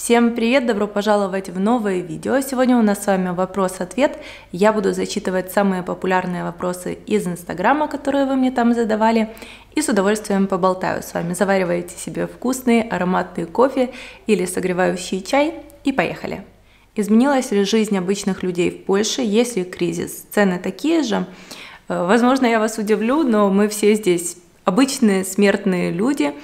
Всем привет, добро пожаловать в новое видео. Сегодня у нас с вами вопрос-ответ. Я буду зачитывать самые популярные вопросы из Инстаграма, которые вы мне там задавали, и с удовольствием поболтаю с вами. Заваривайте себе вкусный ароматный кофе или согревающий чай и поехали. Изменилась ли жизнь обычных людей в Польше, есть ли кризис? Цены такие же? Э, возможно, я вас удивлю, но мы все здесь обычные смертные люди,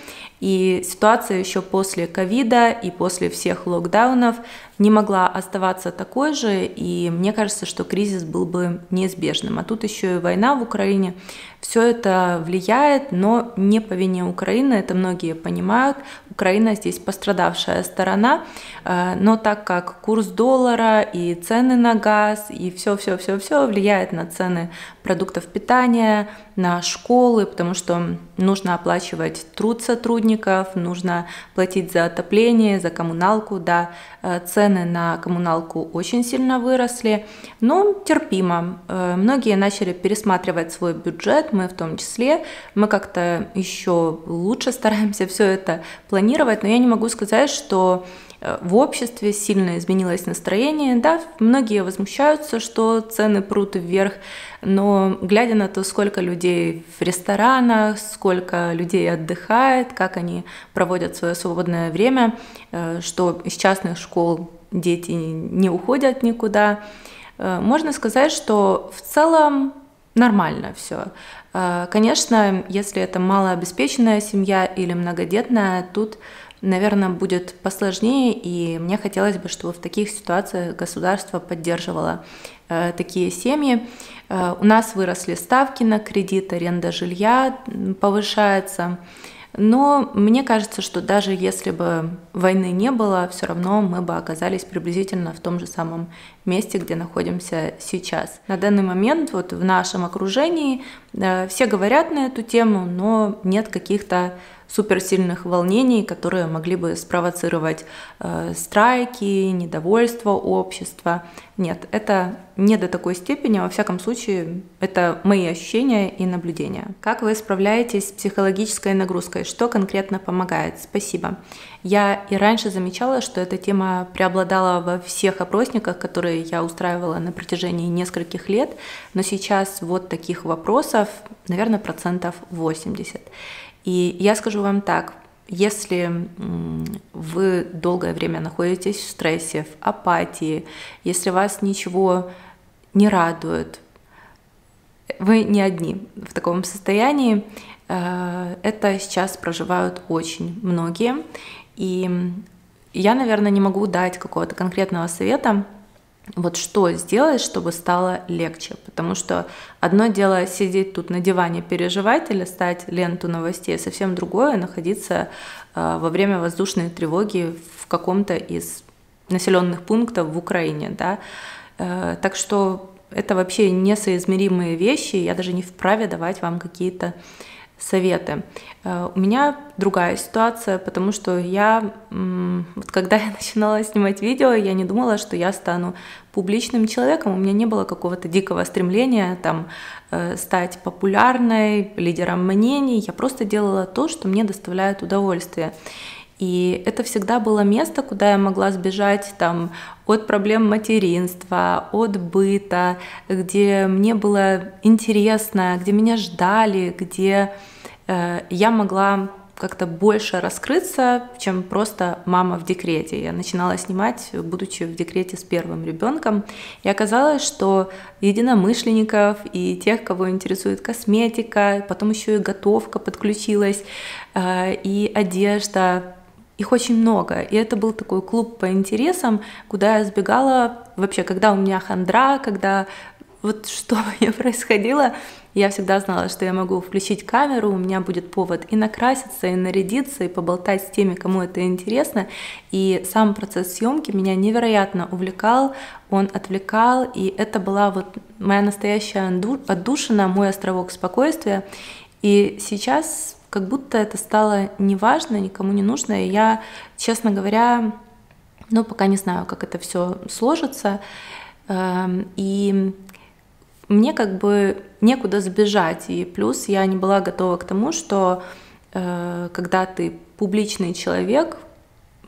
и ситуация еще после ковида и после всех локдаунов не могла оставаться такой же, и мне кажется, что кризис был бы неизбежным. А тут еще и война в Украине. Все это влияет, но не по вине Украины, это многие понимают. Украина здесь пострадавшая сторона, э, но так как курс доллара и цены на газ и все-все-все-все влияет на цены продуктов питания, на школы, потому что нужно оплачивать труд сотрудников, нужно платить за отопление, за коммуналку, да, э, цены на коммуналку очень сильно выросли, но терпимо. Э, многие начали пересматривать свой бюджет, мы в том числе, мы как-то еще лучше стараемся все это планировать, но я не могу сказать, что э, в обществе сильно изменилось настроение. Да, многие возмущаются, что цены прут вверх, но глядя на то, сколько людей в ресторанах, сколько людей отдыхает, как они проводят свое свободное время, э, что из частных школ дети не уходят никуда, э, можно сказать, что в целом нормально все. Э, конечно, если это малообеспеченная семья или многодетная, тут, наверное, будет посложнее, и мне хотелось бы, чтобы в таких ситуациях государство поддерживало э, такие семьи. У нас выросли ставки на кредит, аренда жилья повышается. Но мне кажется, что даже если бы войны не было, все равно мы бы оказались приблизительно в том же самом месте, где находимся сейчас. На данный момент вот в нашем окружении э, все говорят на эту тему, но нет каких-то суперсильных волнений, которые могли бы спровоцировать э, страйки, недовольство общества. Нет, это не до такой степени, во всяком случае, это мои ощущения и наблюдения. Как вы справляетесь с психологической нагрузкой? Что конкретно помогает? Спасибо. Я и раньше замечала, что эта тема преобладала во всех опросниках, которые я устраивала на протяжении нескольких лет, но сейчас вот таких вопросов, наверное, процентов 80. И я скажу вам так, если вы долгое время находитесь в стрессе, в апатии, если вас ничего не радует, вы не одни в таком состоянии. Э, это сейчас проживают очень многие. И я, наверное, не могу дать какого-то конкретного совета, вот что сделать, чтобы стало легче. Потому что одно дело сидеть тут на диване, переживать или стать ленту новостей, совсем другое находиться э, во время воздушной тревоги в каком-то из населенных пунктов в Украине. Да? Э, так что это вообще несоизмеримые вещи, я даже не вправе давать вам какие-то советы. Э, у меня другая ситуация, потому что я, вот когда я начинала снимать видео, я не думала, что я стану публичным человеком. У меня не было какого-то дикого стремления там э, стать популярной, лидером мнений. Я просто делала то, что мне доставляет удовольствие. И это всегда было место, куда я могла сбежать там, от проблем материнства, от быта, где мне было интересно, где меня ждали, где Э, я могла как-то больше раскрыться, чем просто мама в декрете. Я начинала снимать, будучи в декрете с первым ребенком, и оказалось, что единомышленников и тех, кого интересует косметика, потом еще и готовка подключилась, э, и одежда, их очень много. И это был такой клуб по интересам, куда я сбегала вообще, когда у меня хандра, когда вот что у меня происходило, я всегда знала, что я могу включить камеру, у меня будет повод и накраситься, и нарядиться, и поболтать с теми, кому это интересно. И сам процесс съемки меня невероятно увлекал, он отвлекал, и это была вот моя настоящая отдушина, мой островок спокойствия. И сейчас как будто это стало неважно, никому не нужно, и я, честно говоря, ну, пока не знаю, как это все сложится. Эм, и мне как бы некуда сбежать. И плюс я не была готова к тому, что э, когда ты публичный человек,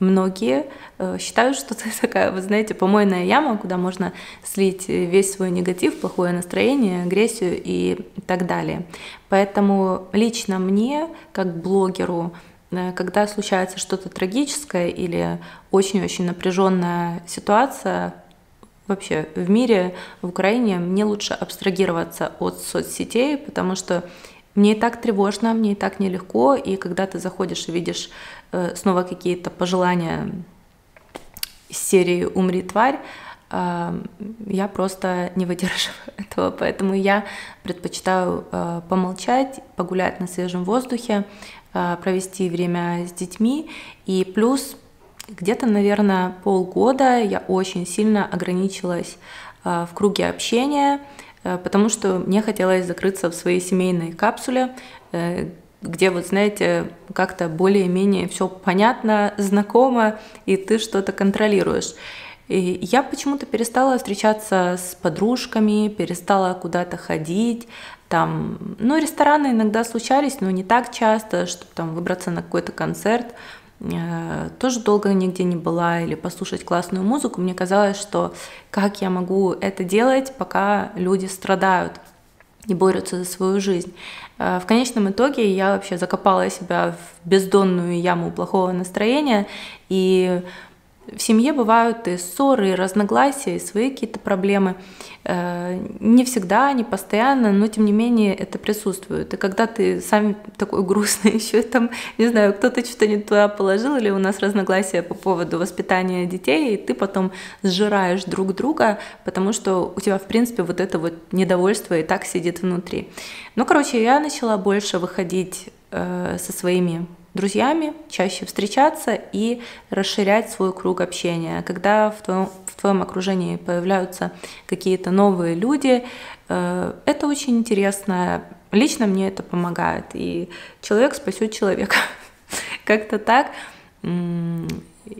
многие э, считают, что это такая, вы знаете, помойная яма, куда можно слить весь свой негатив, плохое настроение, агрессию и так далее. Поэтому лично мне, как блогеру, э, когда случается что-то трагическое или очень-очень напряженная ситуация, вообще в мире, в Украине, мне лучше абстрагироваться от соцсетей, потому что мне и так тревожно, мне и так нелегко, и когда ты заходишь и видишь э, снова какие-то пожелания из серии «Умри, тварь», э, я просто не выдерживаю этого, поэтому я предпочитаю э, помолчать, погулять на свежем воздухе, э, провести время с детьми, и плюс где-то, наверное, полгода я очень сильно ограничилась э, в круге общения, Э, потому что мне хотелось закрыться в своей семейной капсуле, э, где, вот знаете, как-то более-менее все понятно, знакомо, и ты что-то контролируешь. И я почему-то перестала встречаться с подружками, перестала куда-то ходить. Там, ну, рестораны иногда случались, но не так часто, чтобы там выбраться на какой-то концерт. Э, тоже долго нигде не была или послушать классную музыку, мне казалось, что как я могу это делать, пока люди страдают и борются за свою жизнь. Э, в конечном итоге я вообще закопала себя в бездонную яму плохого настроения, и в семье бывают и ссоры, и разногласия, и свои какие-то проблемы. Э, не всегда, не постоянно, но тем не менее это присутствует. И когда ты сам такой грустный, еще там, не знаю, кто-то что-то не туда положил, или у нас разногласия по поводу воспитания детей, и ты потом сжираешь друг друга, потому что у тебя, в принципе, вот это вот недовольство и так сидит внутри. Ну, короче, я начала больше выходить э, со своими друзьями, чаще встречаться и расширять свой круг общения. Когда в твоем, в твоем окружении появляются какие-то новые люди, э, это очень интересно. Лично мне это помогает. И человек спасет человека. Как-то так.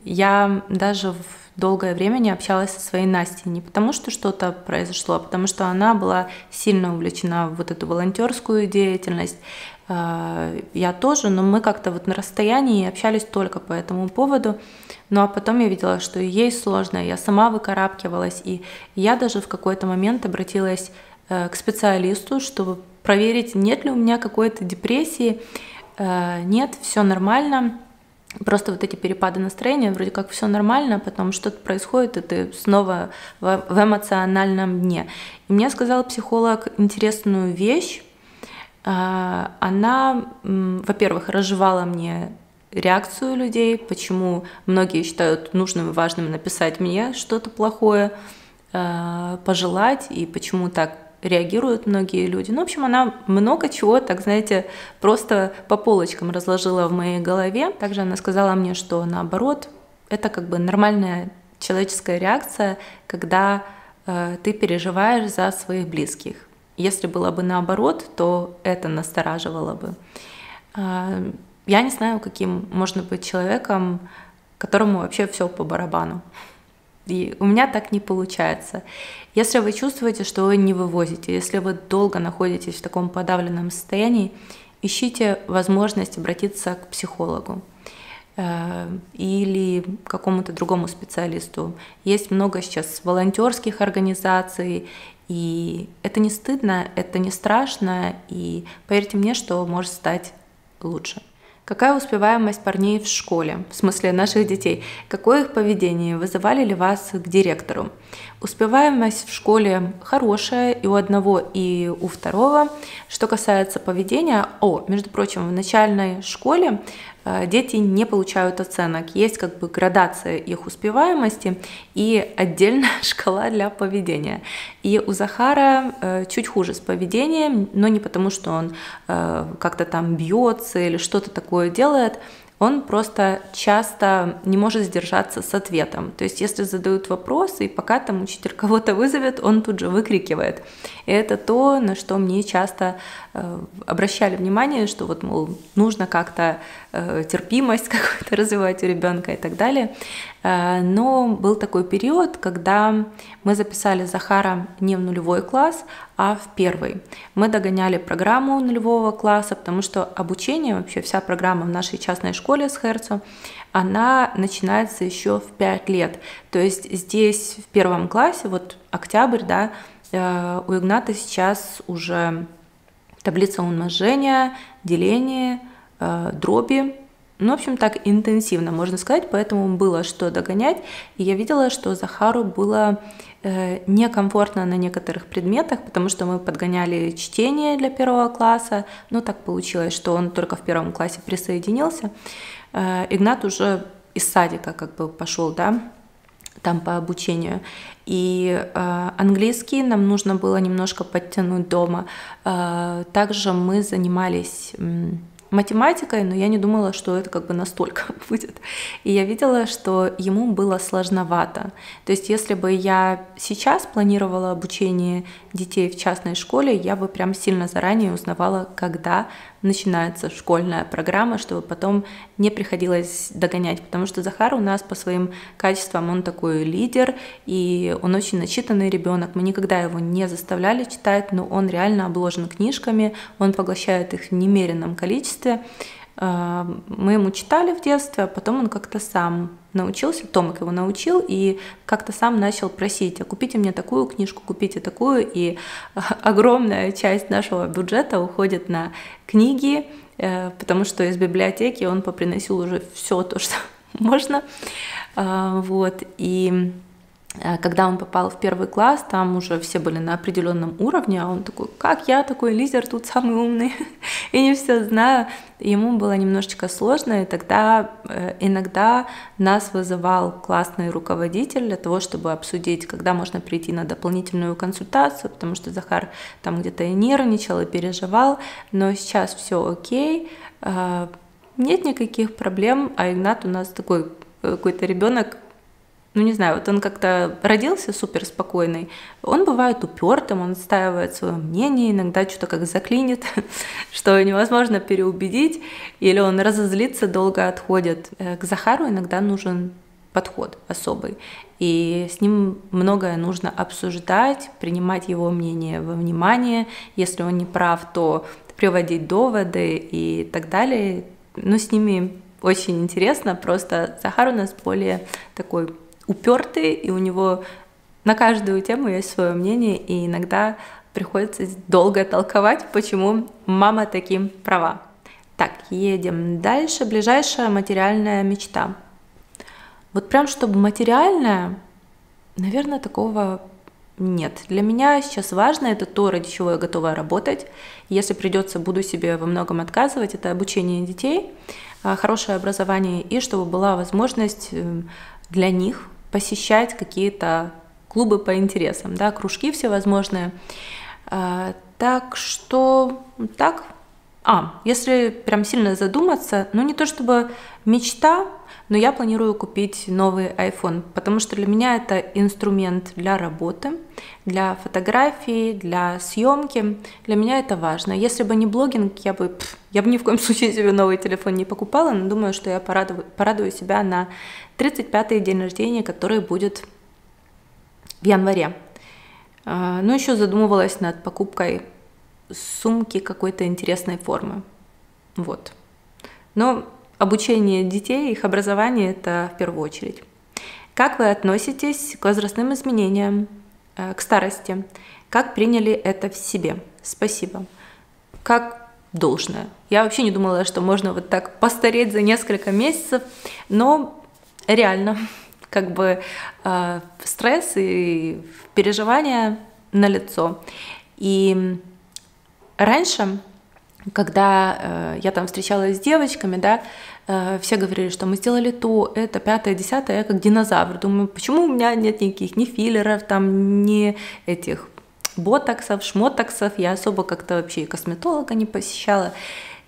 Я даже в долгое время не общалась со своей Настей. Не потому, что что-то произошло, а потому что она была сильно увлечена в вот эту волонтерскую деятельность. А, я тоже, но мы как-то вот на расстоянии общались только по этому поводу. Ну а потом я видела, что ей сложно, я сама выкарабкивалась, и я даже в какой-то момент обратилась э, к специалисту, чтобы проверить, нет ли у меня какой-то депрессии. Э, нет, все нормально. Просто вот эти перепады настроения, вроде как все нормально, потом что-то происходит, и ты снова в, эмоциональном дне. И мне сказал психолог интересную вещь, а, она, во-первых, разжевала мне реакцию людей, почему многие считают нужным и важным написать мне что-то плохое, а, пожелать, и почему так реагируют многие люди. Ну, в общем, она много чего, так знаете, просто по полочкам разложила в моей голове. Также она сказала мне, что наоборот, это как бы нормальная человеческая реакция, когда э, ты переживаешь за своих близких. Если было бы наоборот, то это настораживало бы. А, я не знаю, каким можно быть человеком, которому вообще все по барабану. И у меня так не получается. Если вы чувствуете, что вы не вывозите, если вы долго находитесь в таком подавленном состоянии, ищите возможность обратиться к психологу э, или какому-то другому специалисту. Есть много сейчас волонтерских организаций, и это не стыдно, это не страшно, и поверьте мне, что может стать лучше. Какая успеваемость парней в школе, в смысле наших детей? Какое их поведение? Вызывали ли вас к директору? Успеваемость в школе хорошая и у одного, и у второго. Что касается поведения, о, между прочим, в начальной школе дети не получают оценок. Есть как бы градация их успеваемости и отдельная шкала для поведения. И у Захара э, чуть хуже с поведением, но не потому, что он э, как-то там бьется или что-то такое делает, он просто часто не может сдержаться с ответом. То есть, если задают вопросы, и пока там учитель кого-то вызовет, он тут же выкрикивает. И это то, на что мне часто э, обращали внимание, что вот, мол, нужно как-то э, терпимость какую-то развивать у ребенка и так далее. Э, но был такой период, когда мы записали Захара не в нулевой класс, а в первый. Мы догоняли программу нулевого класса, потому что обучение, вообще вся программа в нашей частной школе с Херцо, она начинается еще в 5 лет. То есть здесь в первом классе, вот октябрь, да, у Игната сейчас уже таблица умножения, деления, э, дроби, ну, в общем, так интенсивно, можно сказать, поэтому было что догонять. И я видела, что Захару было э, некомфортно на некоторых предметах, потому что мы подгоняли чтение для первого класса. Ну, так получилось, что он только в первом классе присоединился. Э, Игнат уже из садика как бы пошел, да, там по обучению. И э, английский нам нужно было немножко подтянуть дома. Э, также мы занимались... Математикой, но я не думала, что это как бы настолько будет. И я видела, что ему было сложновато. То есть если бы я сейчас планировала обучение детей в частной школе, я бы прям сильно заранее узнавала, когда начинается школьная программа, чтобы потом не приходилось догонять, потому что Захар у нас по своим качествам, он такой лидер, и он очень начитанный ребенок. Мы никогда его не заставляли читать, но он реально обложен книжками, он поглощает их в немеренном количестве. А, мы ему читали в детстве, а потом он как-то сам научился, Томик его научил и как-то сам начал просить, а купите мне такую книжку, купите такую, и огромная часть нашего бюджета уходит на книги, э, потому что из библиотеки он поприносил уже все то, что можно, а, вот, и Э, когда он попал в первый класс, там уже все были на определенном уровне, а он такой, как я такой лидер, тут самый умный, и не все знаю. Ему было немножечко сложно, и тогда э, иногда нас вызывал классный руководитель для того, чтобы обсудить, когда можно прийти на дополнительную консультацию, потому что Захар там где-то и нервничал, и переживал, но сейчас все окей, э, нет никаких проблем, а Игнат у нас такой какой-то ребенок ну не знаю, вот он как-то родился супер спокойный, он бывает упертым, он отстаивает свое мнение, иногда что-то как заклинит, что невозможно переубедить, или он разозлится, долго отходит. Э, к Захару иногда нужен подход особый, и с ним многое нужно обсуждать, принимать его мнение во внимание, если он не прав, то приводить доводы и так далее. Но с ними очень интересно, просто Захар у нас более такой упертый, и у него на каждую тему есть свое мнение, и иногда приходится долго толковать, почему мама таким права. Так, едем дальше. Ближайшая материальная мечта. Вот прям чтобы материальная, наверное, такого нет. Для меня сейчас важно, это то, ради чего я готова работать. Если придется, буду себе во многом отказывать, это обучение детей, а, хорошее образование, и чтобы была возможность эм, для них посещать какие-то клубы по интересам, да, кружки всевозможные. А, так что так. А, если прям сильно задуматься, ну не то чтобы мечта, но я планирую купить новый iPhone, потому что для меня это инструмент для работы, для фотографии, для съемки. Для меня это важно. Если бы не блогинг, я бы, я бы ни в коем случае себе новый телефон не покупала, но думаю, что я порадую, порадую себя на 35-й день рождения, который будет в январе. А, ну, еще задумывалась над покупкой сумки какой-то интересной формы. Вот. Но обучение детей, их образование – это в первую очередь. Как вы относитесь к возрастным изменениям, э, к старости? Как приняли это в себе? Спасибо. Как должное. Я вообще не думала, что можно вот так постареть за несколько месяцев, но реально, как бы э, стресс и переживания на лицо. И раньше когда э, я там встречалась с девочками, да, э, все говорили, что мы сделали то, это, пятое, десятое, я как динозавр. Думаю, почему у меня нет никаких ни филлеров, там, ни этих ботоксов, шмотоксов, я особо как-то вообще и косметолога не посещала.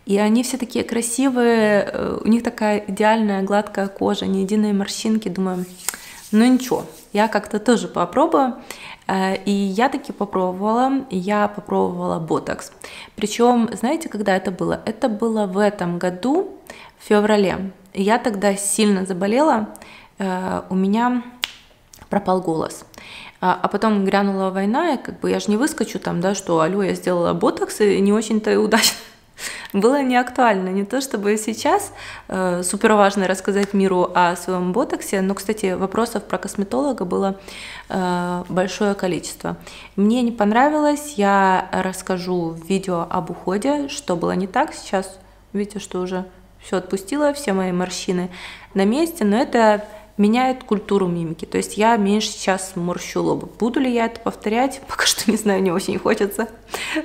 И они все такие красивые, э, у них такая идеальная гладкая кожа, ни единой морщинки. Думаю, ну ничего, я как-то тоже попробую. Э, и я таки попробовала, я попробовала ботокс. Причем, знаете, когда это было? Это было в этом году, в феврале. Я тогда сильно заболела, э, у меня пропал голос. А, а потом грянула война, и как бы я же не выскочу там, да, что алло, я сделала ботокс, и не очень-то удачно было не актуально. Не то чтобы сейчас э, супер важно рассказать миру о своем ботоксе, но, кстати, вопросов про косметолога было э, большое количество. Мне не понравилось, я расскажу в видео об уходе, что было не так. Сейчас видите, что уже все отпустила, все мои морщины на месте, но это меняет культуру мимики. То есть я меньше сейчас морщу лоб. Буду ли я это повторять? Пока что не знаю, не очень хочется.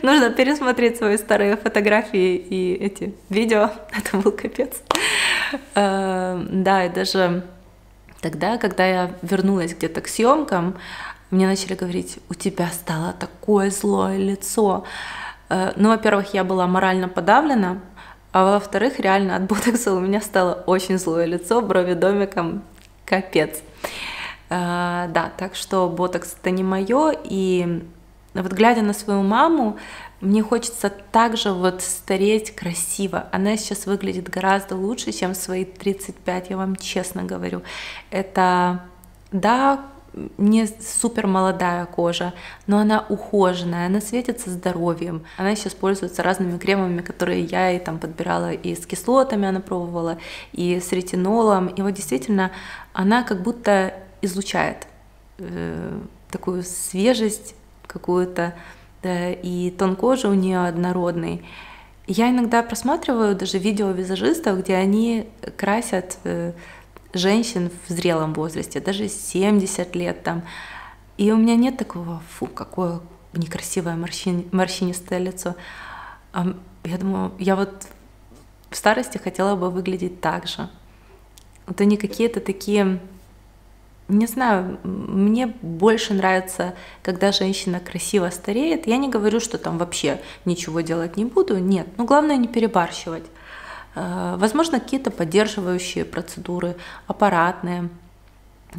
Нужно пересмотреть свои старые фотографии и эти видео. Это был капец. Э, да, и даже тогда, когда я вернулась где-то к съемкам, мне начали говорить, у тебя стало такое злое лицо. Э, ну, во-первых, я была морально подавлена, а во-вторых, реально от ботокса у меня стало очень злое лицо, брови домиком, капец. А, да, так что ботокс это не мое, и вот глядя на свою маму, мне хочется также вот стареть красиво. Она сейчас выглядит гораздо лучше, чем в свои 35, я вам честно говорю. Это, да, не супер молодая кожа, но она ухоженная, она светится здоровьем. Она сейчас пользуется разными кремами, которые я и там подбирала и с кислотами она пробовала, и с ретинолом. И вот действительно она как будто излучает э, такую свежесть какую-то, да, и тон кожи у нее однородный. Я иногда просматриваю даже видео визажистов, где они красят э, женщин в зрелом возрасте, даже 70 лет там. И у меня нет такого, фу, какое некрасивое морщин, морщинистое лицо. Я думаю, я вот в старости хотела бы выглядеть так же. Вот они какие-то такие, не знаю, мне больше нравится, когда женщина красиво стареет. Я не говорю, что там вообще ничего делать не буду, нет. Но главное не перебарщивать. Э, возможно, какие-то поддерживающие процедуры, аппаратные.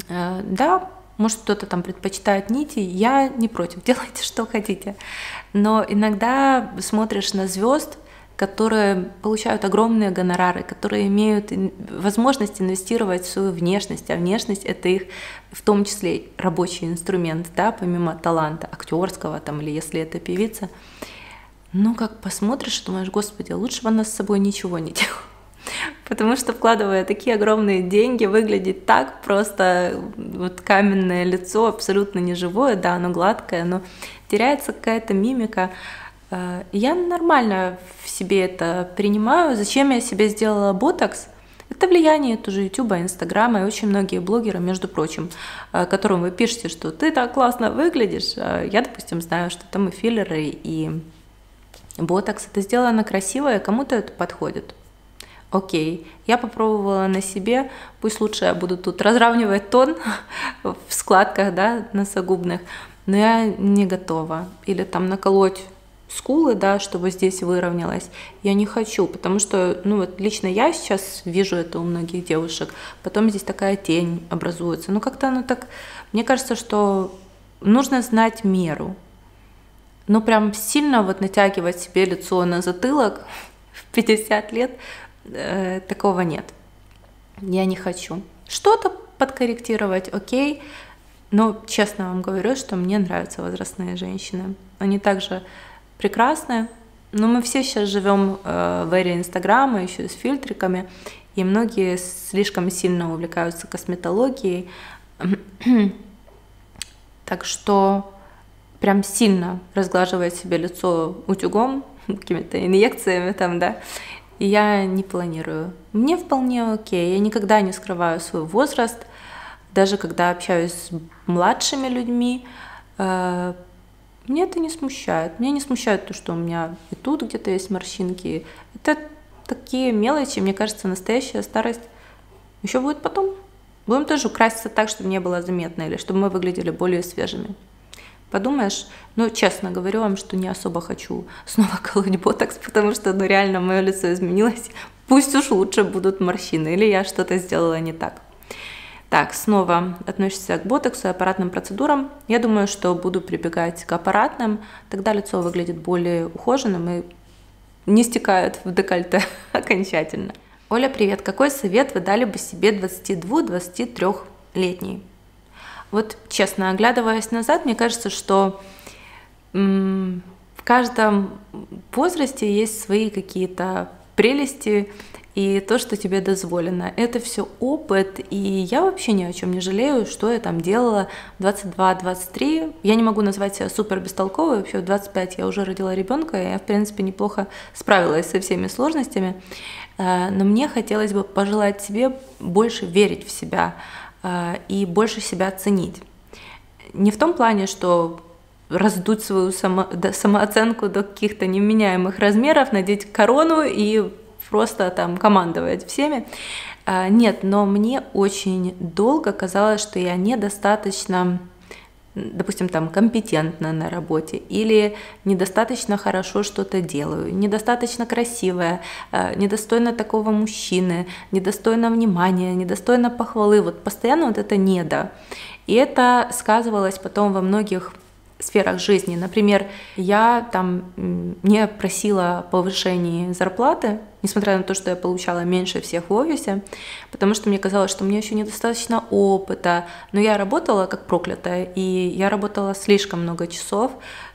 Э, да, может, кто-то там предпочитает нити, я не против, делайте, что хотите. Но иногда смотришь на звезд, которые получают огромные гонорары, которые имеют возможность инвестировать в свою внешность, а внешность это их в том числе рабочий инструмент, да, помимо таланта актерского там или если это певица. Ну, как посмотришь, думаешь, господи, лучше бы она с собой ничего не делала. Потому что, вкладывая такие огромные деньги, выглядит так просто, вот каменное лицо, абсолютно неживое, да, оно гладкое, но теряется какая-то мимика. Э, я нормально в себе это принимаю. Зачем я себе сделала ботокс? Это влияние тоже Ютуба, Инстаграма и очень многие блогеры, между прочим, э, которым вы пишете, что ты так классно выглядишь. Э, я, допустим, знаю, что там и филлеры, и Ботокс это сделано красиво, и кому-то это подходит. Окей, я попробовала на себе, пусть лучше я буду тут разравнивать тон в складках, да, носогубных, но я не готова. Или там наколоть скулы, да, чтобы здесь выровнялось, я не хочу, потому что, ну вот лично я сейчас вижу это у многих девушек, потом здесь такая тень образуется, ну как-то оно так, мне кажется, что нужно знать меру, но прям сильно вот натягивать себе лицо на затылок в 50 лет, э, такого нет. Я не хочу. Что-то подкорректировать, окей, но честно вам говорю, что мне нравятся возрастные женщины. Они также прекрасны, но мы все сейчас живем э, в эре Инстаграма, еще с фильтриками, и многие слишком сильно увлекаются косметологией. так что прям сильно разглаживать себе лицо утюгом, какими-то инъекциями там, да, я не планирую. Мне вполне окей, я никогда не скрываю свой возраст, даже когда общаюсь с младшими людьми, э, мне это не смущает. Меня не смущает то, что у меня и тут где-то есть морщинки. Это такие мелочи, мне кажется, настоящая старость еще будет потом. Будем тоже краситься так, чтобы не было заметно, или чтобы мы выглядели более свежими. Подумаешь, ну, честно говорю вам, что не особо хочу снова колоть ботокс, потому что, ну, реально мое лицо изменилось. Пусть уж лучше будут морщины, или я что-то сделала не так. Так, снова относится к ботоксу и аппаратным процедурам. Я думаю, что буду прибегать к аппаратным, тогда лицо выглядит более ухоженным и не стекает в декольте окончательно. Оля, привет. Какой совет вы дали бы себе 22-23 летней? Вот честно, оглядываясь назад, мне кажется, что в каждом возрасте есть свои какие-то прелести и то, что тебе дозволено. Это все опыт, и я вообще ни о чем не жалею, что я там делала 22-23. Я не могу назвать себя супер бестолковой, вообще в 25 я уже родила ребенка, и я, в принципе, неплохо справилась со всеми сложностями. Э, но мне хотелось бы пожелать себе больше верить в себя и больше себя ценить. Не в том плане, что раздуть свою само, до, самооценку до каких-то неменяемых размеров, надеть корону и просто там командовать всеми. Э, нет, но мне очень долго казалось, что я недостаточно допустим, там компетентна на работе или недостаточно хорошо что-то делаю, недостаточно красивая, э, недостойна такого мужчины, недостойна внимания, недостойна похвалы. Вот постоянно вот это недо. И это сказывалось потом во многих сферах жизни. Например, я там не просила повышения зарплаты, несмотря на то, что я получала меньше всех в офисе, потому что мне казалось, что мне еще недостаточно опыта. Но я работала как проклятая, и я работала слишком много часов,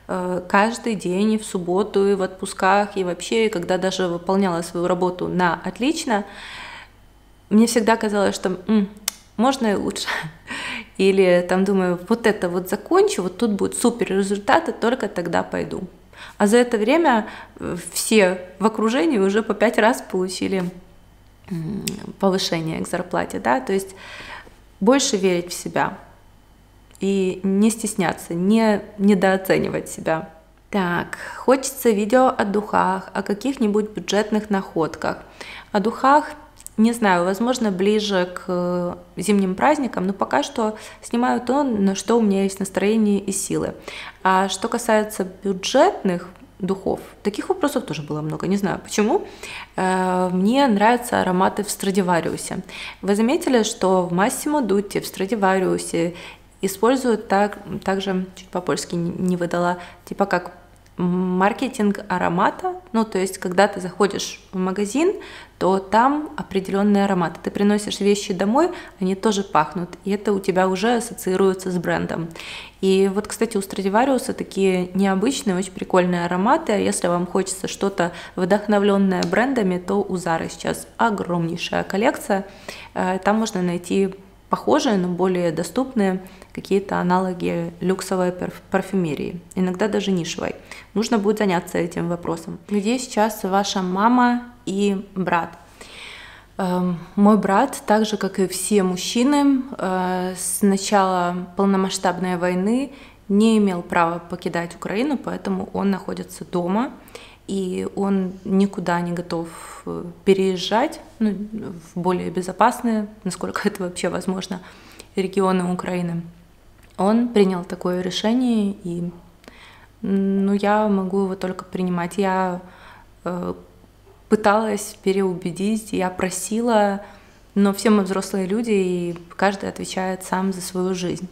э, каждый день, и в субботу, и в отпусках, и вообще, и когда даже выполняла свою работу на отлично, мне всегда казалось, что М, можно и лучше. Или там думаю, вот это вот закончу, вот тут будут супер результаты, только тогда пойду. А за это время э, все в окружении уже по пять раз получили повышение к зарплате, да, то есть больше верить в себя и не стесняться, не недооценивать себя. Так, хочется видео о духах, о каких-нибудь бюджетных находках. О духах не знаю, возможно, ближе к э, зимним праздникам, но пока что снимаю то, на что у меня есть настроение и силы. А что касается бюджетных духов, таких вопросов тоже было много, не знаю почему. Э, мне нравятся ароматы в Страдивариусе. Вы заметили, что в Массимо Дутти, в Страдивариусе используют так, также, чуть по-польски не выдала, типа как маркетинг аромата, ну то есть когда ты заходишь в магазин, то там определенные ароматы. Ты приносишь вещи домой, они тоже пахнут, и это у тебя уже ассоциируется с брендом. И вот, кстати, у Страдивариуса такие необычные, очень прикольные ароматы. Если вам хочется что-то вдохновленное брендами, то у Зары сейчас огромнейшая коллекция. Э, там можно найти похожие, но более доступные какие-то аналоги люксовой парфюмерии, иногда даже нишевой. Нужно будет заняться этим вопросом. Где сейчас ваша мама и брат? Эм, мой брат, так же как и все мужчины, э, с начала полномасштабной войны не имел права покидать Украину, поэтому он находится дома и он никуда не готов э, переезжать ну, в более безопасные, насколько это вообще возможно, регионы Украины. Он принял такое решение, и ну, я могу его только принимать. Я э, пыталась переубедить, я просила, но все мы взрослые люди, и каждый отвечает сам за свою жизнь.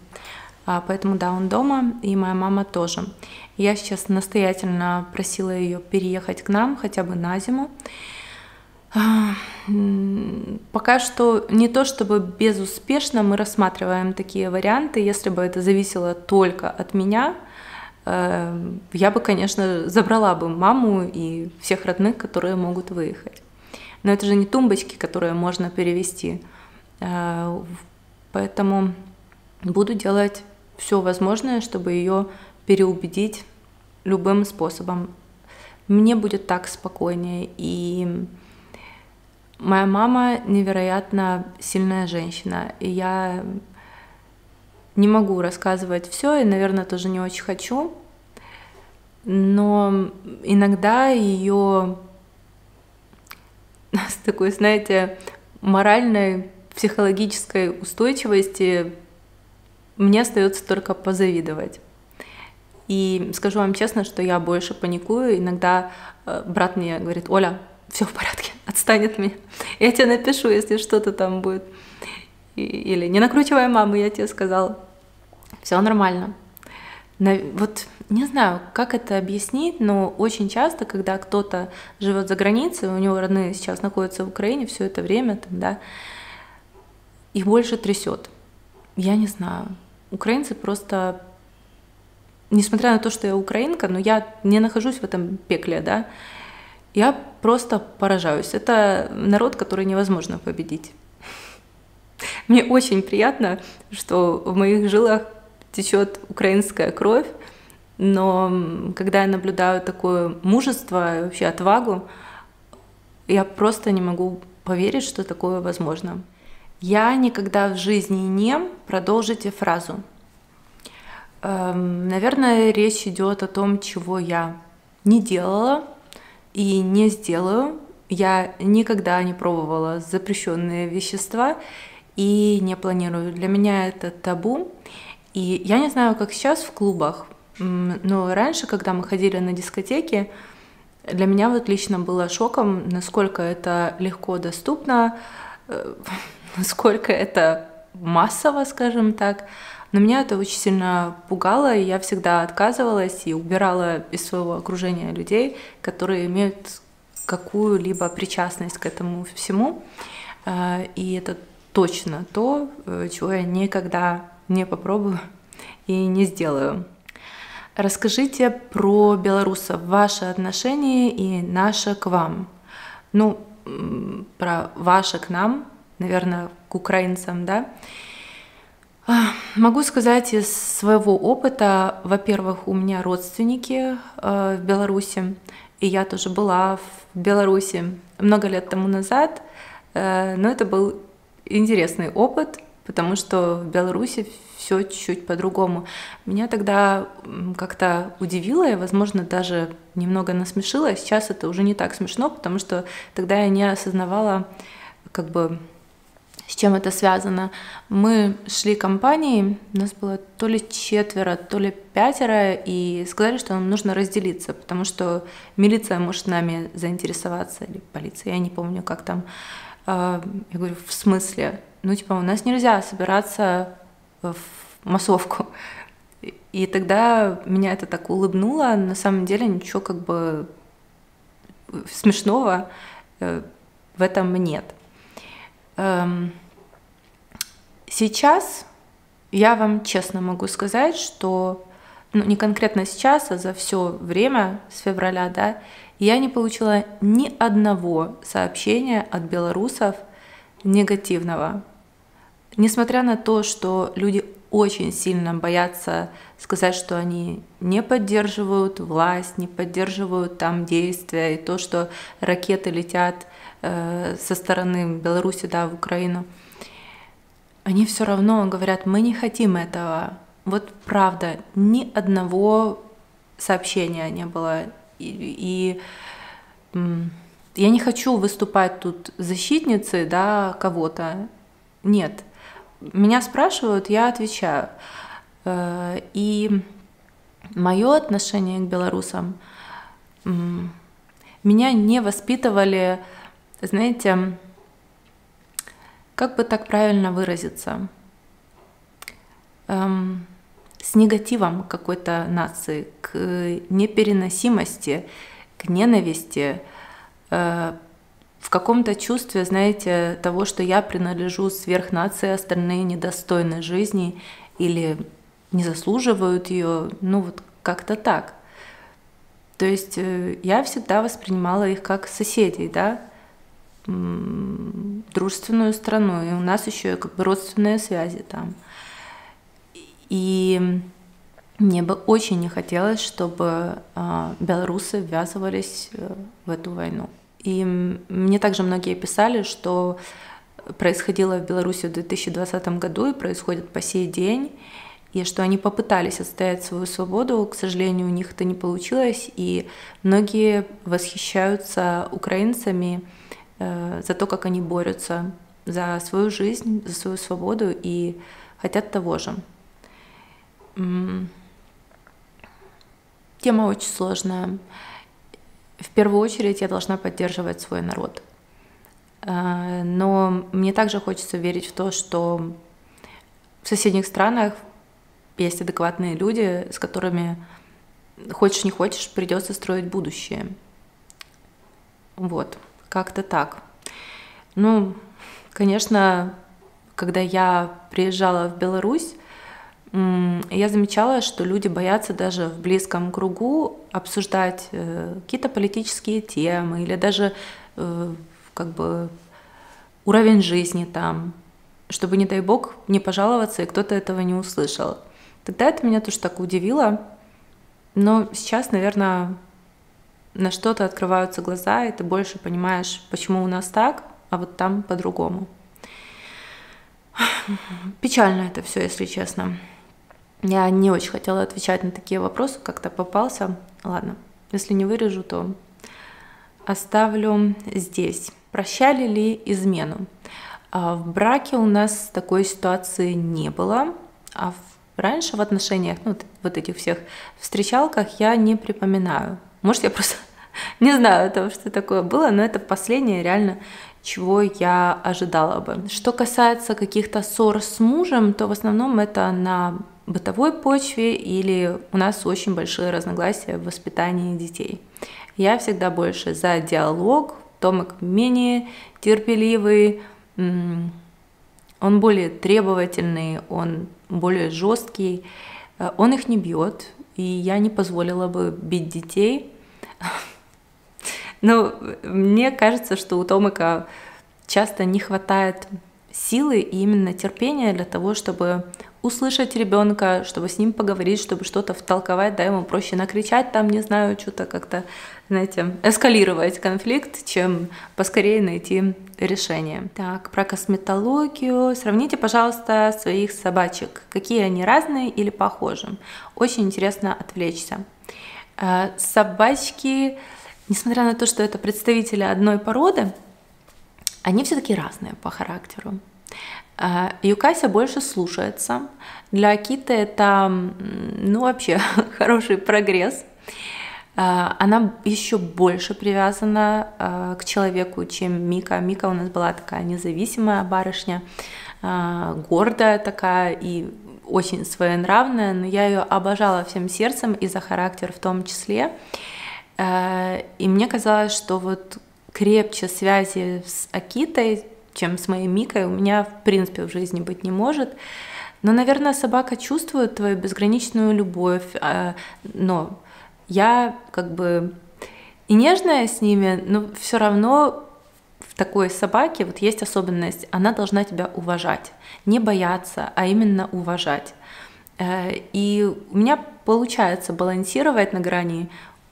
А, поэтому да, он дома, и моя мама тоже. Я сейчас настоятельно просила ее переехать к нам хотя бы на зиму. А, пока что не то чтобы безуспешно мы рассматриваем такие варианты. Если бы это зависело только от меня, э, я бы, конечно, забрала бы маму и всех родных, которые могут выехать. Но это же не тумбочки, которые можно перевести. Э, поэтому буду делать все возможное, чтобы ее переубедить любым способом. Мне будет так спокойнее. И моя мама невероятно сильная женщина. И я не могу рассказывать все, и, наверное, тоже не очень хочу. Но иногда ее с такой, знаете, моральной, психологической устойчивости мне остается только позавидовать. И скажу вам честно, что я больше паникую. Иногда э, брат мне говорит, Оля, все в порядке, отстань от меня. Я тебе напишу, если что-то там будет. Или не накручивай маму, я тебе сказал. Все нормально. Вот не знаю, как это объяснить, но очень часто, когда кто-то живет за границей, у него родные сейчас находятся в Украине все это время, там, да, их больше трясет. Я не знаю. Украинцы просто, несмотря на то, что я украинка, но я не нахожусь в этом пекле, да, я просто поражаюсь. Это народ, который невозможно победить. Мне очень приятно, что в моих жилах течет украинская кровь, но когда я наблюдаю такое мужество вообще отвагу, я просто не могу поверить, что такое возможно. Я никогда в жизни не продолжите фразу. Эм, наверное, речь идет о том, чего я не делала и не сделаю. Я никогда не пробовала запрещенные вещества и не планирую. Для меня это табу. И я не знаю, как сейчас в клубах, но раньше, когда мы ходили на дискотеки, для меня вот лично было шоком, насколько это легко доступно, насколько это массово, скажем так. Но меня это очень сильно пугало, и я всегда отказывалась и убирала из своего окружения людей, которые имеют какую-либо причастность к этому всему. Э, и это точно то, э, чего я никогда не попробую и не сделаю. Расскажите про белорусов, ваши отношения и наше к вам. Ну, про ваше к нам, наверное, к украинцам, да. А, могу сказать из своего опыта, во-первых, у меня родственники э, в Беларуси, и я тоже была в Беларуси много лет тому назад, э, но это был интересный опыт, потому что в Беларуси все чуть-чуть по-другому. Меня тогда как-то удивило и, возможно, даже немного насмешило. Сейчас это уже не так смешно, потому что тогда я не осознавала, как бы, с чем это связано. Мы шли компанией, нас было то ли четверо, то ли пятеро, и сказали, что нам нужно разделиться, потому что милиция может нами заинтересоваться, или полиция, я не помню, как там. А, я говорю, в смысле? Ну, типа, у нас нельзя собираться в массовку. И тогда меня это так улыбнуло. На самом деле ничего как бы смешного э, в этом нет. Эм, сейчас я вам честно могу сказать, что ну, не конкретно сейчас, а за все время с февраля, да, я не получила ни одного сообщения от белорусов негативного. Несмотря на то, что люди очень сильно боятся сказать, что они не поддерживают власть, не поддерживают там действия, и то, что ракеты летят э, со стороны Беларуси да, в Украину, они все равно говорят, мы не хотим этого. Вот правда, ни одного сообщения не было. И, и я не хочу выступать тут защитницей да, кого-то. Нет, меня спрашивают, я отвечаю. Э, и мое отношение к белорусам, меня не воспитывали, знаете, как бы так правильно выразиться, эм, с негативом какой-то нации, к непереносимости, к ненависти, э, в каком-то чувстве, знаете, того, что я принадлежу сверх нации, остальные недостойны жизни или не заслуживают ее, ну вот как-то так. То есть э, я всегда воспринимала их как соседей, да, дружественную страну, и у нас еще как бы родственные связи там. И мне бы очень не хотелось, чтобы а, белорусы ввязывались э, в эту войну. И мне также многие писали, что происходило в Беларуси в 2020 году и происходит по сей день, и что они попытались отстоять свою свободу, к сожалению, у них это не получилось, и многие восхищаются украинцами э, за то, как они борются за свою жизнь, за свою свободу и хотят того же. Тема очень сложная в первую очередь я должна поддерживать свой народ. А, но мне также хочется верить в то, что в соседних странах есть адекватные люди, с которыми хочешь не хочешь, придется строить будущее. Вот, как-то так. Ну, конечно, когда я приезжала в Беларусь, я замечала, что люди боятся даже в близком кругу обсуждать э, какие-то политические темы или даже э, как бы уровень жизни там, чтобы, не дай бог, не пожаловаться, и кто-то этого не услышал. Тогда это меня тоже так удивило. Но сейчас, наверное, на что-то открываются глаза, и ты больше понимаешь, почему у нас так, а вот там по-другому. Печально это все, если честно. Я не очень хотела отвечать на такие вопросы, как-то попался. Ладно, если не вырежу, то оставлю здесь. Прощали ли измену? А в браке у нас такой ситуации не было, а раньше в отношениях, ну, вот этих всех встречалках я не припоминаю. Может, я просто не знаю того, что такое было, но это последнее реально, чего я ожидала бы. Что касается каких-то ссор с мужем, то в основном это на бытовой почве или у нас очень большие разногласия в воспитании детей. Я всегда больше за диалог, Томик менее терпеливый, он более требовательный, он более жесткий, э, он их не бьет, и я не позволила бы бить детей. Но мне кажется, что у Томика часто не хватает силы и именно терпения для того, чтобы услышать ребенка, чтобы с ним поговорить, чтобы что-то втолковать, да, ему проще накричать там, не знаю, что-то как-то, знаете, эскалировать конфликт, чем поскорее найти решение. Так, про косметологию. Сравните, пожалуйста, своих собачек. Какие они разные или похожи? Очень интересно отвлечься. Э, собачки, несмотря на то, что это представители одной породы, они все-таки разные по характеру. Э, Юкася больше слушается. Для Акиты это, ну, вообще хороший прогресс. Э, она еще больше привязана э, к человеку, чем Мика. Мика у нас была такая независимая барышня, гордая такая и очень своенравная, но я ее обожала всем сердцем и за характер в том числе. И мне казалось, что вот крепче связи с Акитой чем с моей Микой, у меня в принципе в жизни быть не может. Но, наверное, собака чувствует твою безграничную любовь, а, но я как бы и нежная с ними, но все равно в такой собаке вот есть особенность, она должна тебя уважать, не бояться, а именно уважать. Э, и у меня получается балансировать на грани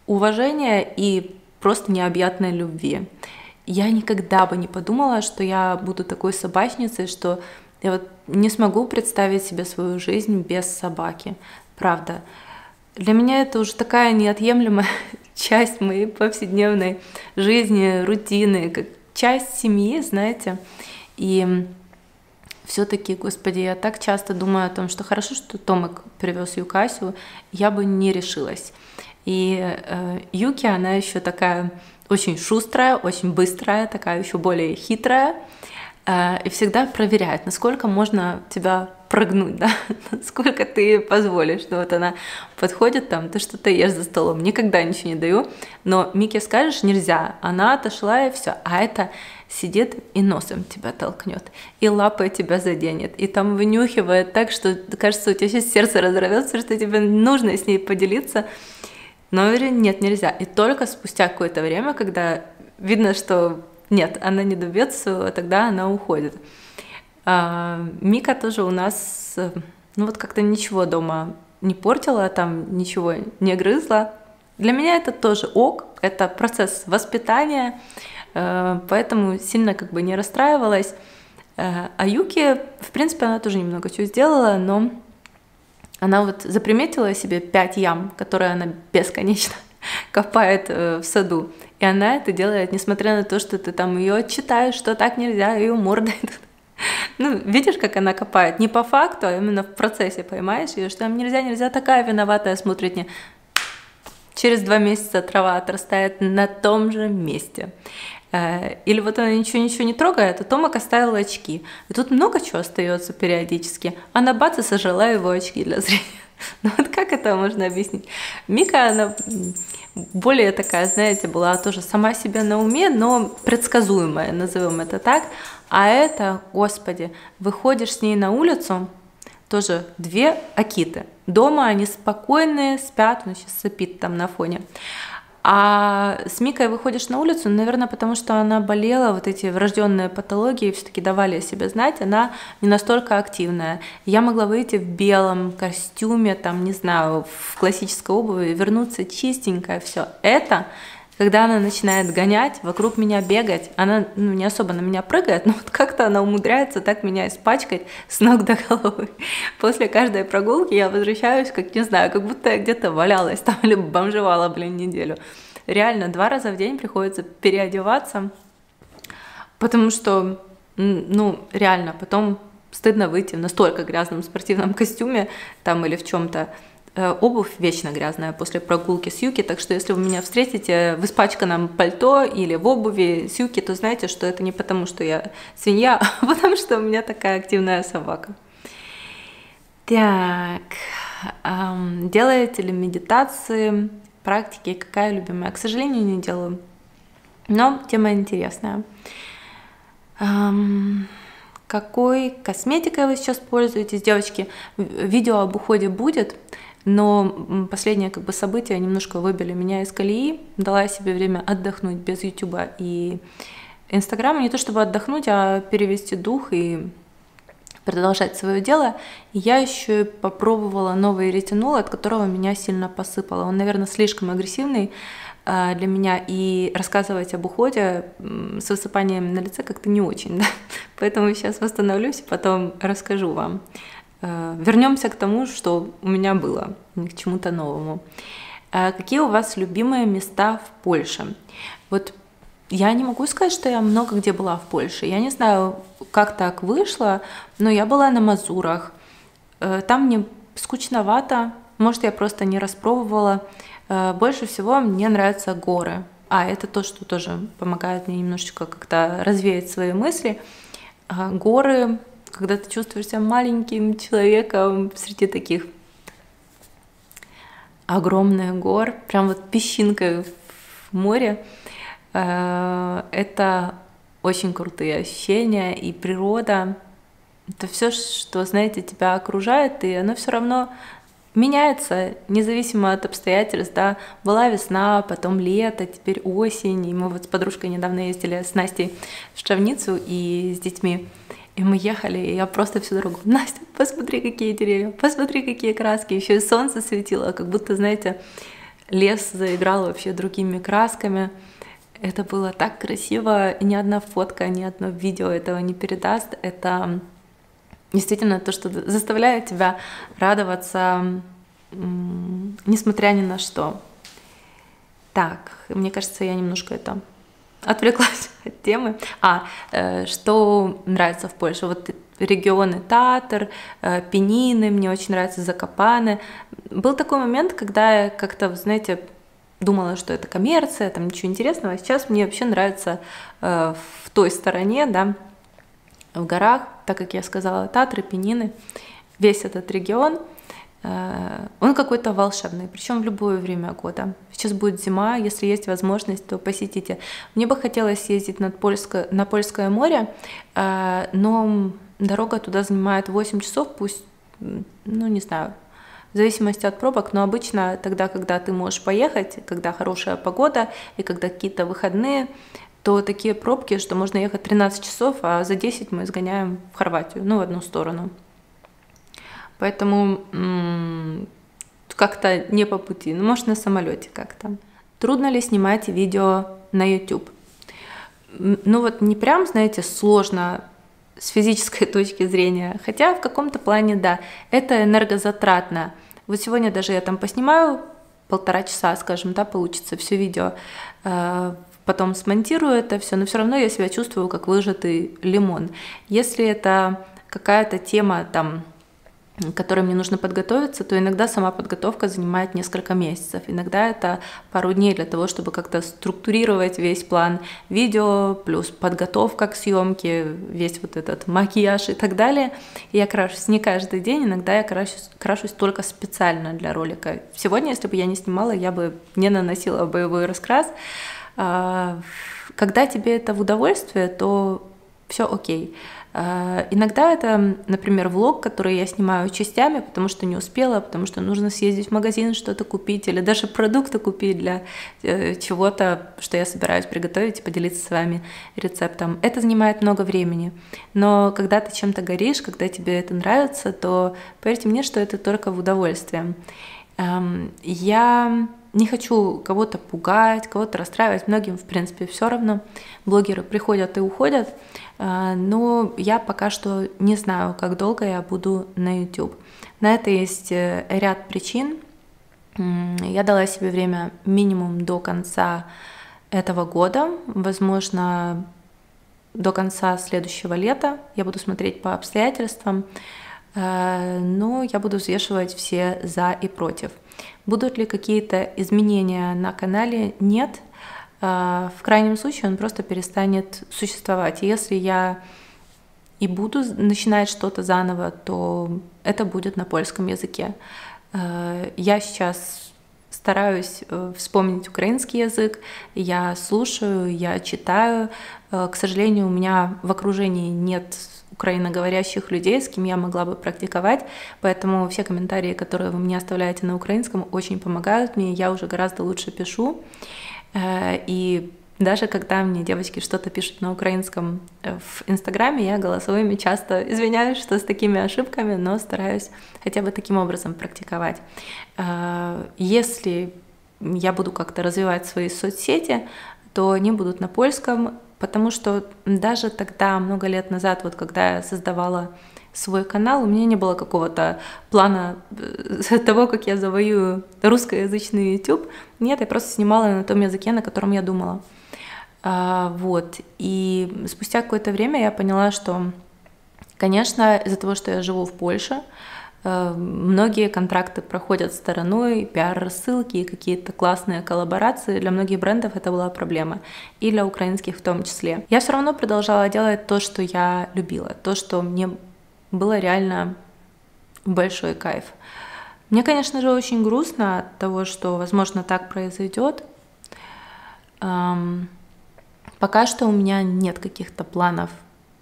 уважения и просто необъятной любви я никогда бы не подумала, что я буду такой собачницей, что я вот не смогу представить себе свою жизнь без собаки. Правда. Для меня это уже такая неотъемлемая часть моей повседневной жизни, рутины, как часть семьи, знаете. И все-таки, господи, я так часто думаю о том, что хорошо, что Томик привез Юкасю, я бы не решилась. И э, Юки, она еще такая очень шустрая, очень быстрая, такая еще более хитрая, э, и всегда проверяет, насколько можно тебя прогнуть, да, насколько ты позволишь, что вот она подходит там, ты что-то ешь за столом, никогда ничего не даю, но Мике скажешь нельзя, она отошла и все, а это сидит и носом тебя толкнет, и лапой тебя заденет, и там вынюхивает так, что кажется, у тебя сейчас сердце разорвется, что тебе нужно с ней поделиться, но нет, нельзя. И только спустя какое-то время, когда видно, что нет, она не добьется, тогда она уходит. А, Мика тоже у нас, ну вот как-то ничего дома не портила, там ничего не грызла. Для меня это тоже ок, это процесс воспитания, э, поэтому сильно как бы не расстраивалась. Э, а Юки, в принципе, она тоже немного чего сделала, но она вот заприметила себе пять ям, которые она бесконечно копает э, в саду. И она это делает, несмотря на то, что ты там ее отчитаешь, что так нельзя, ее мордой. Ну, видишь, как она копает? Не по факту, а именно в процессе, поймаешь ее, что там нельзя, нельзя, такая виноватая смотрит не. Через два месяца трава отрастает на том же месте. Э, или вот она ничего-ничего не трогает, а Томак оставил очки. И тут много чего остается периодически. Она бац и сожрала его очки для зрения. Ну вот как это можно объяснить? Мика, она более такая, знаете, была тоже сама себе на уме, но предсказуемая, назовем это так. А это, господи, выходишь с ней на улицу, тоже две акиты. Дома они спокойные, спят, он сейчас сопит там на фоне. А с Микой выходишь на улицу, наверное, потому что она болела, вот эти врожденные патологии все-таки давали о себе знать, она не настолько активная. Я могла выйти в белом костюме, там, не знаю, в классической обуви, вернуться чистенькая, все. Это когда она начинает гонять, вокруг меня бегать, она ну, не особо на меня прыгает, но вот как-то она умудряется так меня испачкать с ног до головы. После каждой прогулки я возвращаюсь, как не знаю, как будто я где-то валялась там или бомжевала, блин, неделю. Реально, два раза в день приходится переодеваться, потому что, ну, реально, потом стыдно выйти в настолько грязном спортивном костюме там или в чем-то. Э, обувь вечно грязная после прогулки с юки, так что если вы меня встретите в испачканном пальто или в обуви с юки, то знайте, что это не потому, что я свинья, а потому что у меня такая активная собака. Так, эм, делаете ли медитации, практики, какая любимая? К сожалению, не делаю, но тема интересная. Эм, какой косметикой вы сейчас пользуетесь, девочки? Видео об уходе будет. Но последние как бы, события немножко выбили меня из колеи, дала себе время отдохнуть без Ютуба и Инстаграма, не то чтобы отдохнуть, а перевести дух и продолжать свое дело. Я еще попробовала новый ретинол, от которого меня сильно посыпало. Он, наверное, слишком агрессивный а, для меня, и рассказывать об уходе с высыпанием на лице как-то не очень, да? Поэтому сейчас восстановлюсь и потом расскажу вам. Э, Вернемся к тому, что у меня было, к чему-то новому. Э, какие у вас любимые места в Польше? Вот я не могу сказать, что я много где была в Польше. Я не знаю, как так вышло, но я была на Мазурах. Э, там мне скучновато, может, я просто не распробовала. Больше всего мне нравятся горы. А, это то, что тоже помогает мне немножечко как-то развеять свои мысли. Горы, когда ты чувствуешь себя маленьким человеком среди таких огромных гор, прям вот песчинкой в море, э, это очень крутые ощущения и природа. Это все, что, знаете, тебя окружает, и оно все равно меняется, независимо от обстоятельств, да, была весна, потом лето, теперь осень, и мы вот с подружкой недавно ездили с Настей в Штравницу и с детьми, и мы ехали, и я просто всю дорогу, Настя, посмотри, какие деревья, посмотри, какие краски. Еще и солнце светило, как будто, знаете, лес заиграл вообще другими красками. Это было так красиво, ни одна фотка, ни одно видео этого не передаст. Это действительно то, что заставляет тебя радоваться, несмотря ни на что. Так, мне кажется, я немножко это отвлеклась от темы. А, э, что нравится в Польше? Вот регионы Татар, э, Пенины, мне очень нравится Закопаны. Был такой момент, когда я как-то, знаете, думала, что это коммерция, там ничего интересного. А сейчас мне вообще нравится э, в той стороне, да, в горах, так как я сказала, Татры, Пенины, весь этот регион – он какой-то волшебный, причем в любое время года. Сейчас будет зима, если есть возможность, то посетите. Мне бы хотелось ездить на Польское, на Польское море, э, но дорога туда занимает 8 часов, пусть, ну не знаю, в зависимости от пробок, но обычно тогда, когда ты можешь поехать, когда хорошая погода и когда какие-то выходные, то такие пробки, что можно ехать 13 часов, а за 10 мы сгоняем в Хорватию, ну, в одну сторону. Поэтому как-то не по пути. Ну, может, на самолете как-то. Трудно ли снимать видео на YouTube? Ну вот не прям, знаете, сложно с физической точки зрения, хотя в каком-то плане да, это энергозатратно. Вот сегодня даже я там поснимаю полтора часа, скажем, да, получится все видео, э, потом смонтирую это все, но все равно я себя чувствую как выжатый лимон. Если это какая-то тема там к которой мне нужно подготовиться, то иногда сама подготовка занимает несколько месяцев. Иногда это пару дней для того, чтобы как-то структурировать весь план видео, плюс подготовка к съемке, весь вот этот макияж и так далее. Я крашусь не каждый день, иногда я крашусь, крашусь только специально для ролика. Сегодня, если бы я не снимала, я бы не наносила боевой раскрас. А, когда тебе это в удовольствие, то все окей. Э, иногда это, например, влог, который я снимаю частями, потому что не успела, потому что нужно съездить в магазин, что-то купить, или даже продукты купить для э, чего-то, что я собираюсь приготовить и поделиться с вами рецептом. Это занимает много времени. Но когда ты чем-то горишь, когда тебе это нравится, то поверьте мне, что это только в удовольствие. Эм, я не хочу кого-то пугать, кого-то расстраивать. Многим, в принципе, все равно. Блогеры приходят и уходят. Э, но я пока что не знаю, как долго я буду на YouTube. На это есть э, ряд причин. Я дала себе время минимум до конца этого года, возможно, до конца следующего лета. Я буду смотреть по обстоятельствам. Э, но я буду взвешивать все за и против. Будут ли какие-то изменения на канале? Нет. Э, в крайнем случае он просто перестанет существовать. если я и буду начинать что-то заново, то это будет на польском языке. Э, я сейчас стараюсь вспомнить украинский язык, я слушаю, я читаю. К сожалению, у меня в окружении нет украиноговорящих людей, с кем я могла бы практиковать. Поэтому все комментарии, которые вы мне оставляете на украинском, очень помогают мне. Я уже гораздо лучше пишу. Э, и даже когда мне девочки что-то пишут на украинском э, в Инстаграме, я голосовыми часто извиняюсь, что с такими ошибками, но стараюсь хотя бы таким образом практиковать. Э, если я буду как-то развивать свои соцсети, то они будут на польском, Потому что даже тогда, много лет назад, вот когда я создавала свой канал, у меня не было какого-то плана э, того, как я завоюю русскоязычный YouTube. Нет, я просто снимала на том языке, на котором я думала. А, вот. И спустя какое-то время я поняла, что, конечно, из-за того, что я живу в Польше, многие контракты проходят стороной, пиар-рассылки и какие-то классные коллаборации. Для многих брендов это была проблема, и для украинских в том числе. Я все равно продолжала делать то, что я любила, то, что мне было реально большой кайф. Мне, конечно же, очень грустно от того, что, возможно, так произойдет. Эм, пока что у меня нет каких-то планов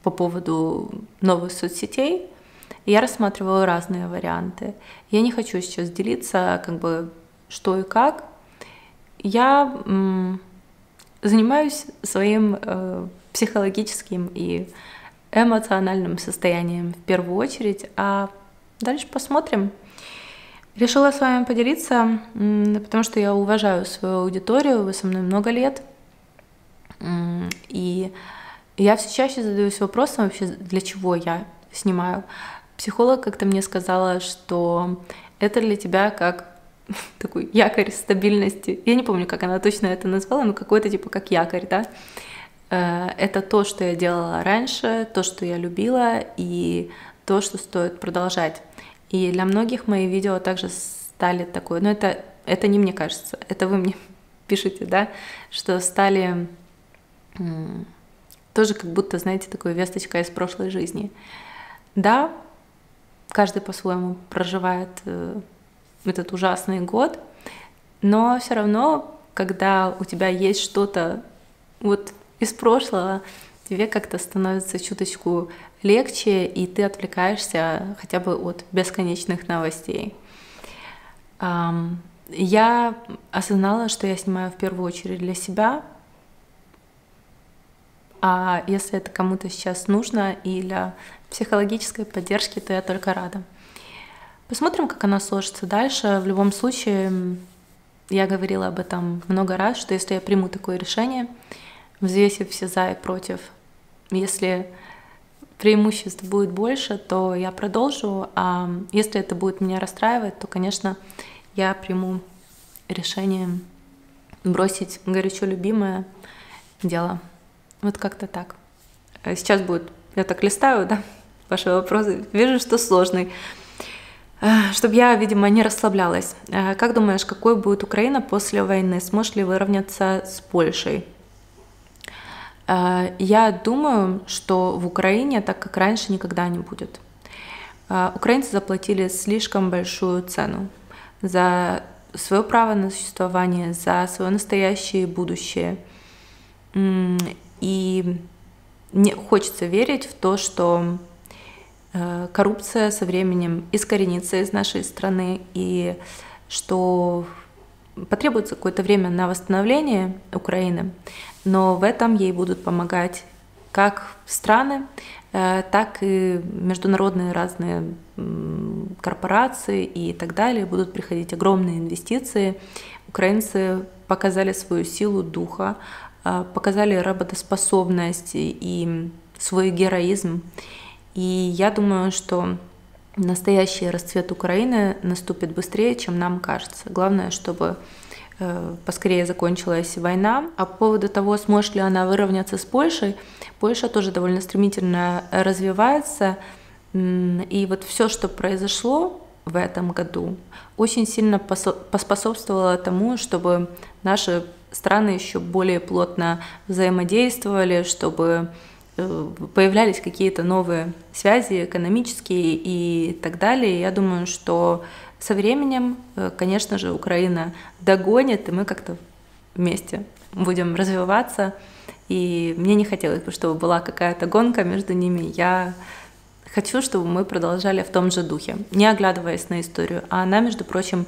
по поводу новых соцсетей. Я рассматривала разные варианты. Я не хочу сейчас делиться, как бы, что и как. Я м, занимаюсь своим э, психологическим и эмоциональным состоянием в первую очередь, а дальше посмотрим. Решила с вами поделиться, потому что я уважаю свою аудиторию, вы со мной много лет, и я все чаще задаюсь вопросом вообще, для чего я снимаю. Психолог как-то мне сказала, что это для тебя как такой якорь стабильности. Я не помню, как она точно это назвала, но какой-то типа как якорь, да. Э, это то, что я делала раньше, то, что я любила, и то, что стоит продолжать. И для многих мои видео также стали такой, но это, это не мне кажется, это вы мне пишете, да, что стали тоже как будто, знаете, такой весточка из прошлой жизни. Да, каждый по-своему проживает э, этот ужасный год, но все равно, когда у тебя есть что-то вот из прошлого, тебе как-то становится чуточку легче, и ты отвлекаешься хотя бы от бесконечных новостей. Я осознала, что я снимаю в первую очередь для себя, а если это кому-то сейчас нужно и для психологической поддержки, то я только рада. Посмотрим, как она сложится дальше. В любом случае, я говорила об этом много раз, что если я приму такое решение, взвесив все за и против, если преимуществ будет больше, то я продолжу, а если это будет меня расстраивать, то, конечно, я приму решение бросить горячо любимое дело. Вот как-то так. Сейчас будет, я так листаю, да, ваши вопросы. Вижу, что сложный. Э, Чтобы я, видимо, не расслаблялась. Э, как думаешь, какой будет Украина после войны? Сможет ли выровняться с Польшей? Э, я думаю, что в Украине так, как раньше, никогда не будет. Украинцы заплатили слишком большую цену за свое право на существование, за свое настоящее будущее. И мне хочется верить в то, что коррупция со временем искоренится из нашей страны и что потребуется какое-то время на восстановление Украины, но в этом ей будут помогать как страны, э, так и международные разные корпорации и так далее. Будут приходить огромные инвестиции. Украинцы показали свою силу духа, э, показали работоспособность и свой героизм. И я думаю, что настоящий расцвет Украины наступит быстрее, чем нам кажется. Главное, чтобы э, поскорее закончилась война. А по поводу того, сможет ли она выровняться с Польшей, Польша тоже довольно стремительно развивается. И вот все, что произошло в этом году, очень сильно поспособствовало тому, чтобы наши страны еще более плотно взаимодействовали, чтобы появлялись какие-то новые связи экономические и так далее. Я думаю, что со временем, э, конечно же, Украина догонит, и мы как-то вместе будем развиваться. И мне не хотелось бы, чтобы была какая-то гонка между ними. Я хочу, чтобы мы продолжали в том же духе, не оглядываясь на историю. А она, между прочим,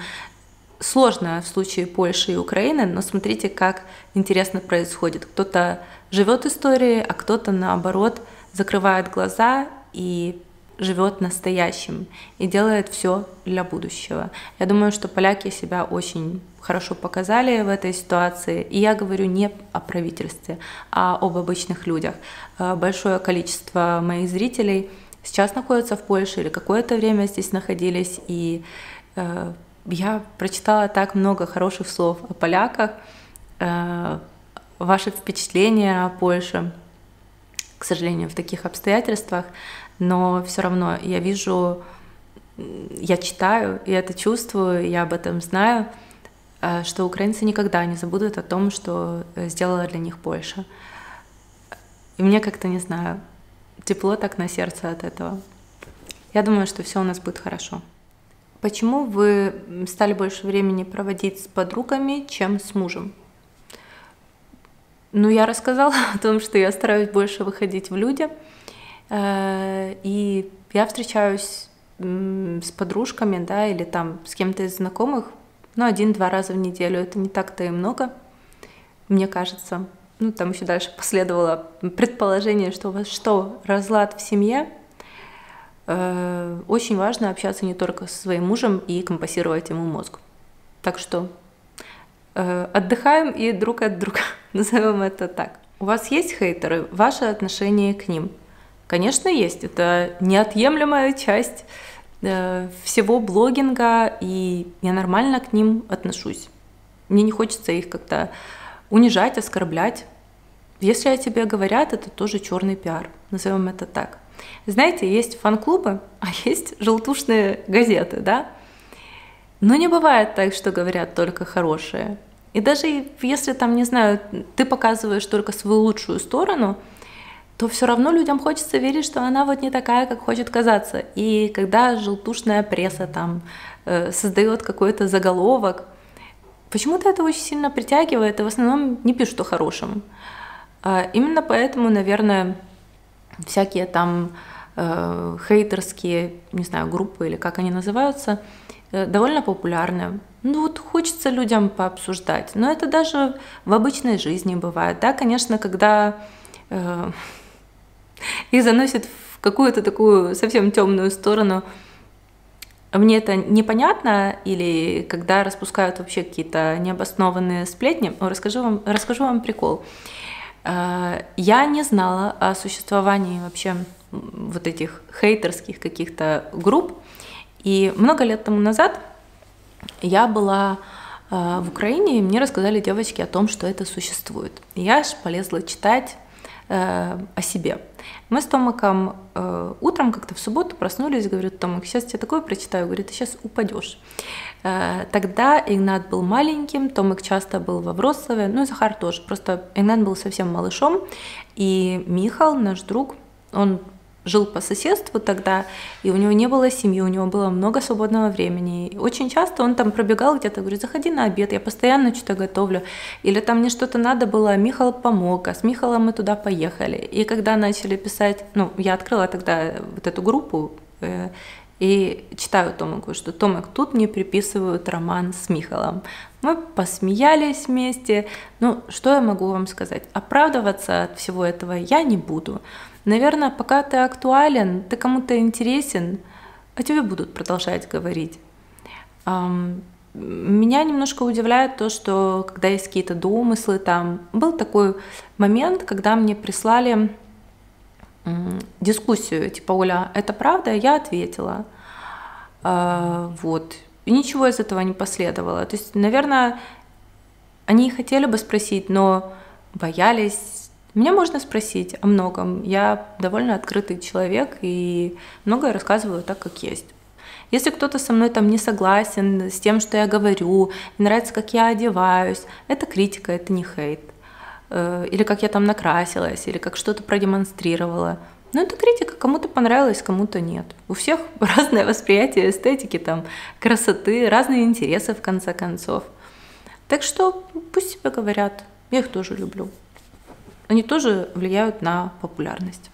сложная в случае Польши и Украины, но смотрите, как интересно происходит. Кто-то живет историей, а кто-то наоборот закрывает глаза и живет настоящим и делает все для будущего. Я думаю, что поляки себя очень хорошо показали в этой ситуации. И я говорю не о правительстве, а об обычных людях. Э, большое количество моих зрителей сейчас находятся в Польше или какое-то время здесь находились, и э, я прочитала так много хороших слов о поляках, э, ваши впечатления о Польше, к сожалению, в таких обстоятельствах, но все равно я вижу, я читаю, и это чувствую, я об этом знаю, э, что украинцы никогда не забудут о том, что сделала для них Польша. И мне как-то, не знаю, тепло так на сердце от этого. Я думаю, что все у нас будет хорошо. Почему вы стали больше времени проводить с подругами, чем с мужем? Ну, я рассказала о том, что я стараюсь больше выходить в люди. Э, и я встречаюсь с подружками, да, или там с кем-то из знакомых, ну, один-два раза в неделю. Это не так-то и много, мне кажется. Ну, там еще дальше последовало предположение, что у вас что, разлад в семье – Э, очень важно общаться не только со своим мужем и компасировать ему мозг. Так что отдыхаем и друг от друга, назовем это так. У вас есть хейтеры? Ваше отношение к ним? Конечно, есть. Это неотъемлемая часть э, всего блогинга, и я нормально к ним отношусь. Мне не хочется их как-то унижать, оскорблять. Если о тебе говорят, это тоже черный пиар, назовем это так. Знаете, есть фан-клубы, а есть желтушные газеты, да? Но не бывает так, что говорят только хорошие. И даже если там, не знаю, ты показываешь только свою лучшую сторону, то все равно людям хочется верить, что она вот не такая, как хочет казаться. И когда желтушная пресса там э, создает какой-то заголовок, почему-то это очень сильно притягивает, и в основном не пишут о хорошем. А именно поэтому, наверное, всякие там э, хейтерские, не знаю, группы или как они называются, э, довольно популярны. Ну вот хочется людям пообсуждать, но это даже в обычной жизни бывает. Да, конечно, когда э, их заносит в какую-то такую совсем темную сторону, мне это непонятно, или когда распускают вообще какие-то необоснованные сплетни, расскажу вам, расскажу вам прикол. Э, я не знала о существовании вообще вот этих хейтерских каких-то групп. И много лет тому назад я была э, в Украине, и мне рассказали девочки о том, что это существует. И я аж полезла читать э, о себе. Мы с Томаком э, утром как-то в субботу проснулись, говорит, Томак, сейчас тебе такое прочитаю, говорит, ты сейчас упадешь. Э, тогда Игнат был маленьким, Томик часто был во Вроцлаве, ну и Захар тоже. Просто Игнат был совсем малышом, и Михал, наш друг, он жил по соседству тогда, и у него не было семьи, у него было много свободного времени. И очень часто он там пробегал где-то, говорит, заходи на обед, я постоянно что-то готовлю. Или там мне что-то надо было, Михал помог, а с Михалом мы туда поехали. И когда начали писать, ну, я открыла тогда вот эту группу, э, и читаю Томику, что Томик, тут мне приписывают роман с Михалом. Мы посмеялись вместе. Ну, что я могу вам сказать? Оправдываться от всего этого я не буду. Наверное, пока ты актуален, ты кому-то интересен, о тебе будут продолжать говорить. Меня немножко удивляет то, что когда есть какие-то домыслы, там был такой момент, когда мне прислали дискуссию, типа, Оля, это правда? Я ответила. А, вот. И ничего из этого не последовало. То есть, наверное, они хотели бы спросить, но боялись. Меня можно спросить о многом. Я довольно открытый человек и многое рассказываю так, как есть. Если кто-то со мной там не согласен с тем, что я говорю, не нравится, как я одеваюсь, это критика, это не хейт. Э, или как я там накрасилась, или как что-то продемонстрировала. Но это критика, кому-то понравилось, кому-то нет. У всех разное восприятие эстетики, там, красоты, разные интересы, в конце концов. Так что пусть себе говорят, я их тоже люблю. Они тоже влияют на популярность.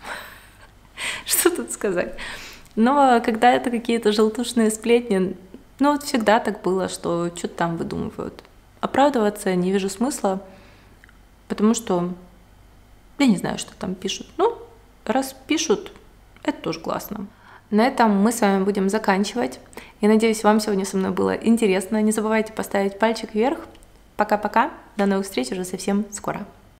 Что тут сказать? Но когда это какие-то желтушные сплетни, ну вот всегда так было, что что-то там выдумывают. Оправдываться не вижу смысла, потому что я не знаю, что там пишут. Ну, раз пишут, это тоже классно. На этом мы с вами будем заканчивать. Я надеюсь, вам сегодня со мной было интересно. Не забывайте поставить пальчик вверх. Пока-пока. До новых встреч уже совсем скоро.